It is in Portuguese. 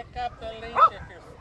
é capelente, filho.